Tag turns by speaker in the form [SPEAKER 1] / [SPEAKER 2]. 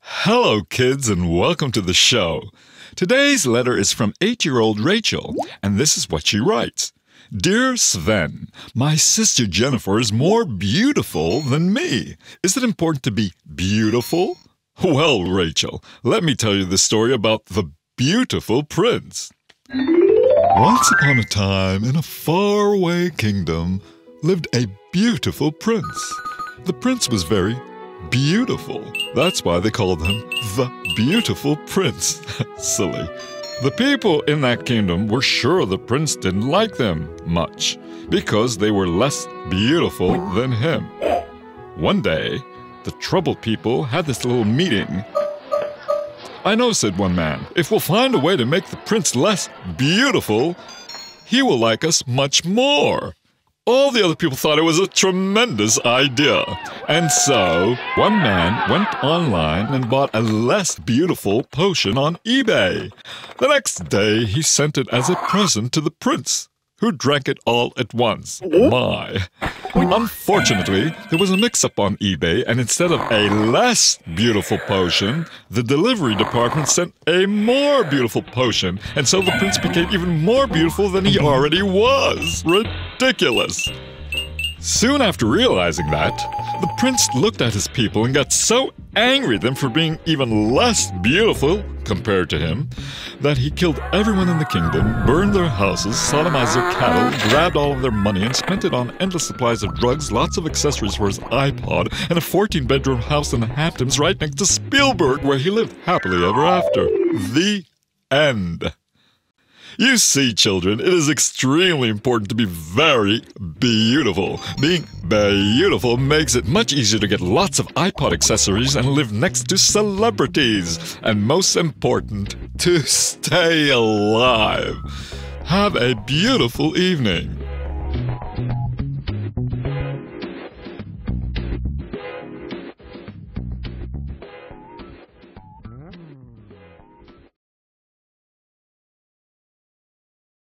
[SPEAKER 1] Hello, kids, and welcome to the show. Today's letter is from eight year old Rachel, and this is what she writes Dear Sven, my sister Jennifer is more beautiful than me. Is it important to be beautiful? Well, Rachel, let me tell you the story about the beautiful prince. Once upon a time, in a faraway kingdom, lived a beautiful prince. The prince was very beautiful. That's why they called him the Beautiful Prince. Silly. The people in that kingdom were sure the prince didn't like them much because they were less beautiful than him. One day, the troubled people had this little meeting. I know, said one man, if we'll find a way to make the prince less beautiful, he will like us much more. All the other people thought it was a tremendous idea. And so, one man went online and bought a less beautiful potion on eBay. The next day, he sent it as a present to the prince, who drank it all at once. My. Unfortunately, there was a mix up on eBay, and instead of a less beautiful potion, the delivery department sent a more beautiful potion, and so the prince became even more beautiful than he already was. Ridiculous. Soon after realizing that, the prince looked at his people and got so angry at them for being even less beautiful compared to him that he killed everyone in the kingdom, burned their houses, sodomized their cattle, grabbed all of their money, and spent it on endless supplies of drugs, lots of accessories for his iPod, and a 14 bedroom house in the Hamptons right next to Spielberg where he lived happily ever after. The end. You see, children, it is extremely important to be very beautiful. Being beautiful makes it much easier to get lots of iPod accessories and live next to celebrities. And most important, to stay alive. Have a beautiful evening.